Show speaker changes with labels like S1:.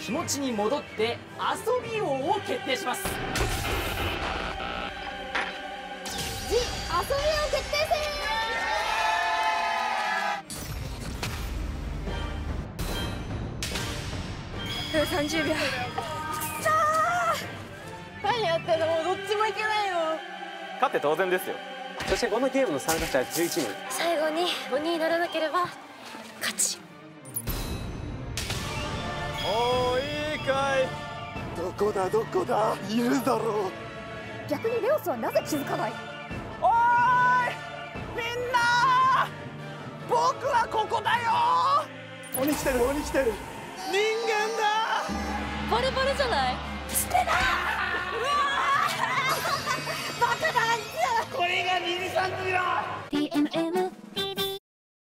S1: 気持ちに戻って遊び王を決定します。
S2: ジ遊び王決定戦。30秒くそ何やってんの？もうどっちもいけないよ。
S3: 勝って当然ですよ。そしてこのゲームの参加者は11人。
S2: 最後に鬼にならなければ勝ち
S3: おーいいかい。
S4: どこだどこだ？いるだろう。
S2: 逆にレオスはなぜ気づかない？
S3: おーいみんな。僕はここだよ。
S4: 鬼来てる鬼来てる。
S3: 人間だ。
S2: バレバレじゃない？捨てなう